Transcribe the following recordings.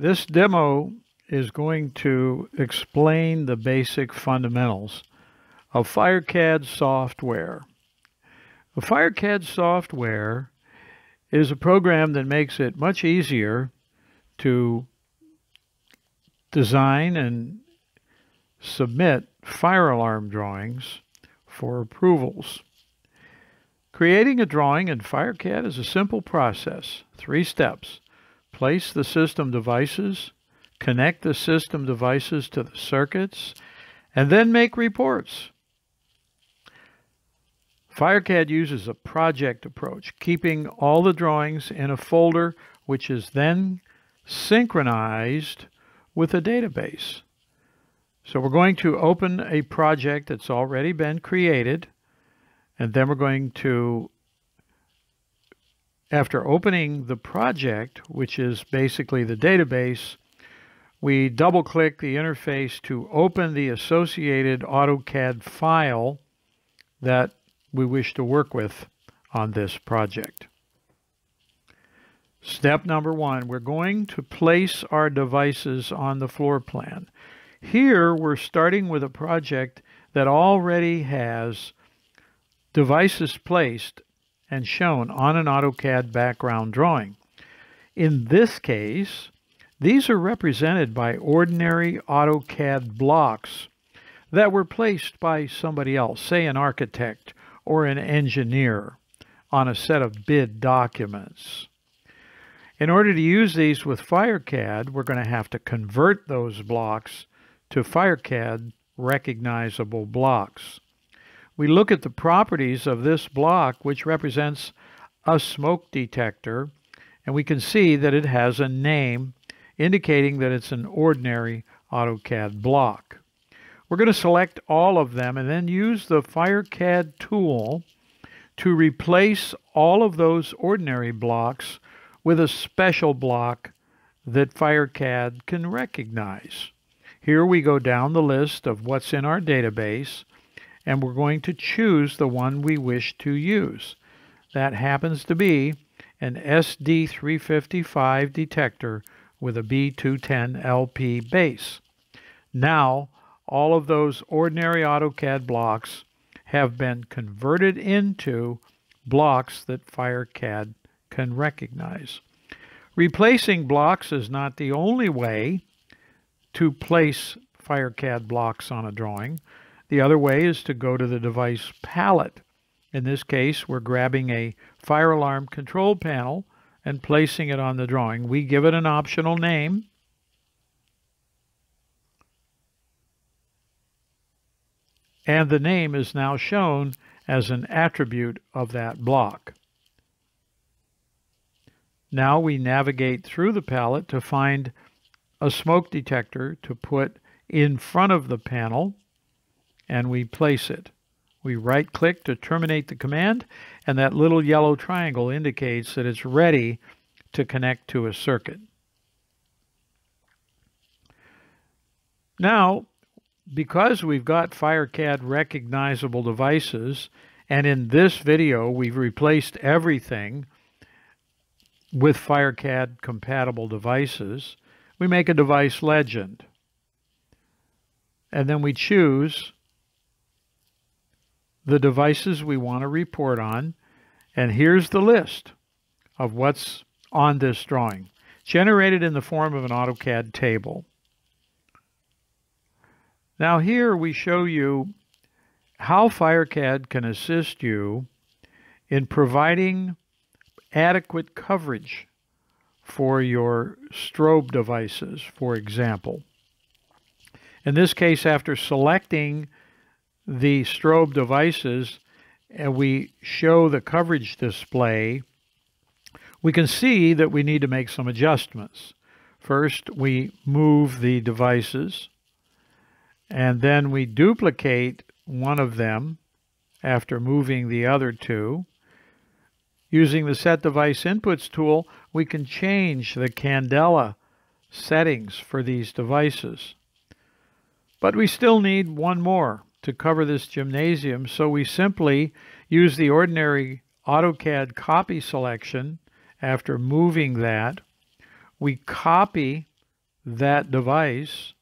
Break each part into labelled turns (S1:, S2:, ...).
S1: This demo is going to explain the basic fundamentals of FireCAD software. The FireCAD software is a program that makes it much easier to design and submit fire alarm drawings for approvals. Creating a drawing in FireCAD is a simple process, three steps. Place the system devices, connect the system devices to the circuits, and then make reports. FireCAD uses a project approach, keeping all the drawings in a folder which is then synchronized with a database. So we're going to open a project that's already been created, and then we're going to, after opening the project, which is basically the database, we double click the interface to open the associated AutoCAD file that we wish to work with on this project. Step number one, we're going to place our devices on the floor plan. Here we're starting with a project that already has devices placed and shown on an AutoCAD background drawing. In this case, these are represented by ordinary AutoCAD blocks that were placed by somebody else, say an architect or an engineer on a set of bid documents. In order to use these with FireCAD, we're going to have to convert those blocks to FireCAD recognizable blocks. We look at the properties of this block, which represents a smoke detector, and we can see that it has a name indicating that it's an ordinary AutoCAD block. We're going to select all of them and then use the FireCAD tool to replace all of those ordinary blocks with a special block that FireCAD can recognize. Here we go down the list of what's in our database and we're going to choose the one we wish to use. That happens to be an SD355 detector with a B210 LP base. Now all of those ordinary AutoCAD blocks have been converted into blocks that FireCAD can recognize. Replacing blocks is not the only way to place FireCAD blocks on a drawing. The other way is to go to the device palette. In this case, we're grabbing a fire alarm control panel and placing it on the drawing. We give it an optional name and the name is now shown as an attribute of that block. Now we navigate through the palette to find a smoke detector to put in front of the panel and we place it. We right click to terminate the command and that little yellow triangle indicates that it's ready to connect to a circuit. Now because we've got FireCAD recognizable devices, and in this video we've replaced everything with FireCAD compatible devices, we make a device legend. And then we choose the devices we want to report on. And here's the list of what's on this drawing, generated in the form of an AutoCAD table. Now here we show you how FireCAD can assist you in providing adequate coverage for your strobe devices, for example. In this case, after selecting the strobe devices and we show the coverage display, we can see that we need to make some adjustments. First, we move the devices and then we duplicate one of them after moving the other two. Using the Set Device Inputs tool, we can change the Candela settings for these devices. But we still need one more to cover this gymnasium, so we simply use the ordinary AutoCAD copy selection after moving that. We copy that device.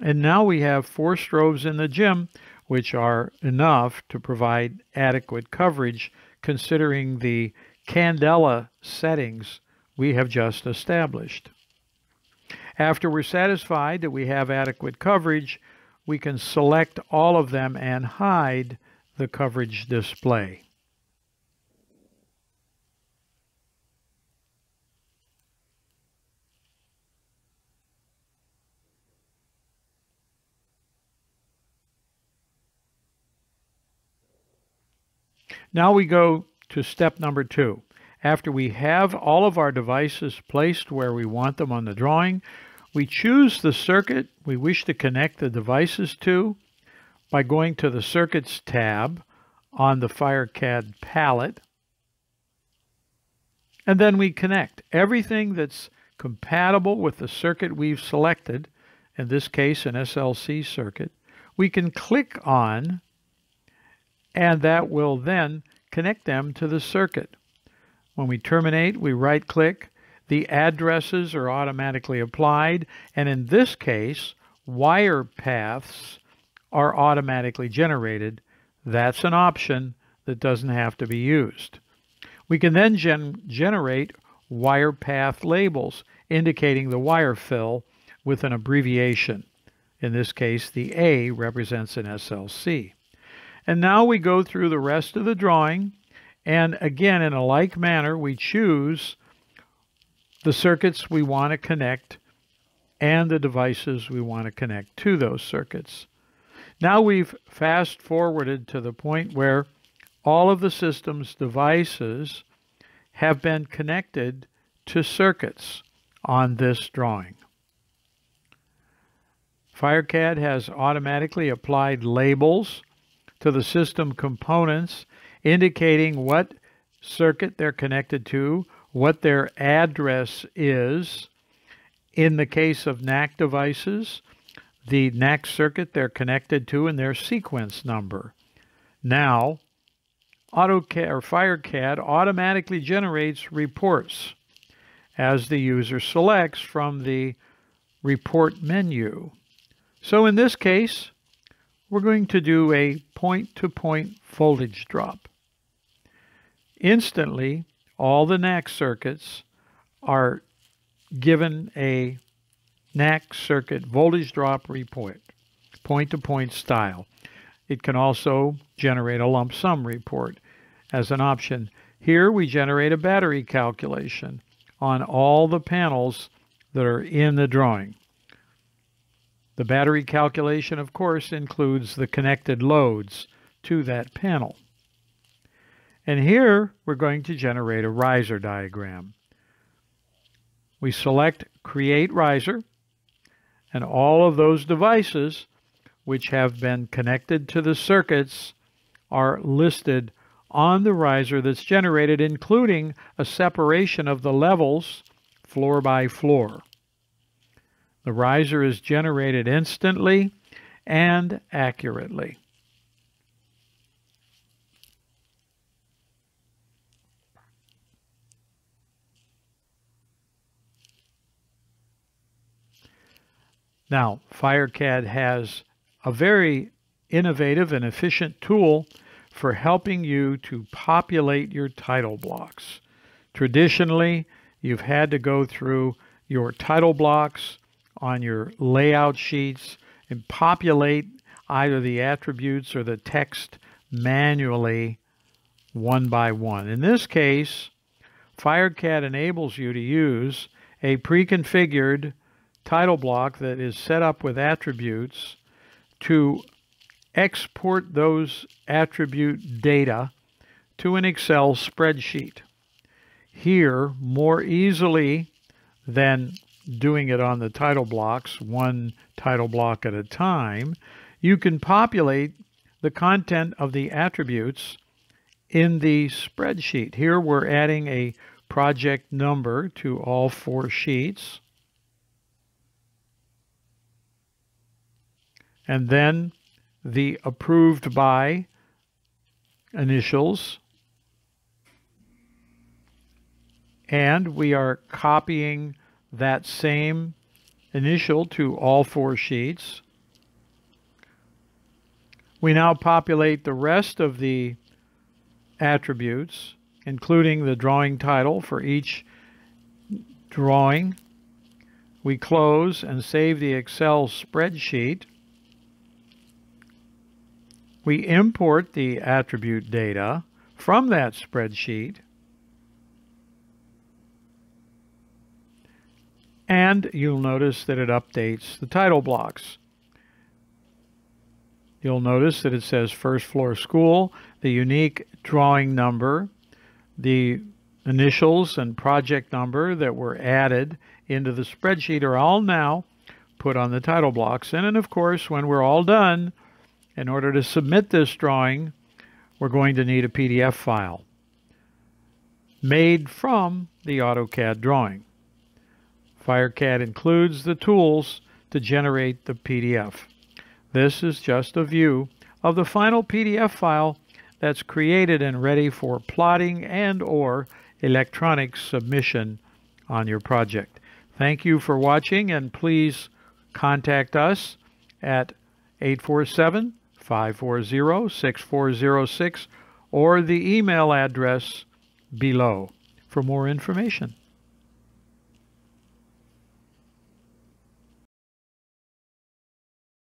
S1: And now we have four strobes in the gym, which are enough to provide adequate coverage considering the candela settings we have just established. After we're satisfied that we have adequate coverage, we can select all of them and hide the coverage display. Now we go to step number two. After we have all of our devices placed where we want them on the drawing, we choose the circuit we wish to connect the devices to by going to the Circuits tab on the FireCAD palette. And then we connect everything that's compatible with the circuit we've selected, in this case an SLC circuit, we can click on and that will then connect them to the circuit. When we terminate, we right click. The addresses are automatically applied, and in this case, wire paths are automatically generated. That's an option that doesn't have to be used. We can then gen generate wire path labels indicating the wire fill with an abbreviation. In this case, the A represents an SLC. And now we go through the rest of the drawing and again, in a like manner, we choose the circuits we want to connect and the devices we want to connect to those circuits. Now we've fast forwarded to the point where all of the system's devices have been connected to circuits on this drawing. FireCAD has automatically applied labels to the system components indicating what circuit they're connected to, what their address is. In the case of NAC devices, the NAC circuit they're connected to and their sequence number. Now, AutoCAD or FireCAD automatically generates reports as the user selects from the report menu. So in this case, we're going to do a point-to-point -point voltage drop. Instantly, all the NAC circuits are given a NAC circuit voltage drop report, point-to-point -point style. It can also generate a lump sum report as an option. Here we generate a battery calculation on all the panels that are in the drawing. The battery calculation, of course, includes the connected loads to that panel. And here we're going to generate a riser diagram. We select Create Riser, and all of those devices which have been connected to the circuits are listed on the riser that's generated, including a separation of the levels floor by floor. The riser is generated instantly and accurately. Now, FireCAD has a very innovative and efficient tool for helping you to populate your title blocks. Traditionally, you've had to go through your title blocks on your layout sheets and populate either the attributes or the text manually one by one. In this case, FireCAD enables you to use a pre-configured title block that is set up with attributes to export those attribute data to an Excel spreadsheet. Here, more easily than doing it on the title blocks, one title block at a time, you can populate the content of the attributes in the spreadsheet. Here we're adding a project number to all four sheets. And then the approved by initials and we are copying that same initial to all four sheets. We now populate the rest of the attributes, including the drawing title for each drawing. We close and save the Excel spreadsheet. We import the attribute data from that spreadsheet. And you'll notice that it updates the title blocks. You'll notice that it says first floor school, the unique drawing number, the initials and project number that were added into the spreadsheet are all now put on the title blocks. And then, of course, when we're all done, in order to submit this drawing, we're going to need a PDF file made from the AutoCAD drawing. FireCAD includes the tools to generate the PDF. This is just a view of the final PDF file that's created and ready for plotting and or electronic submission on your project. Thank you for watching and please contact us at 847 540 6406 or the email address below for more information.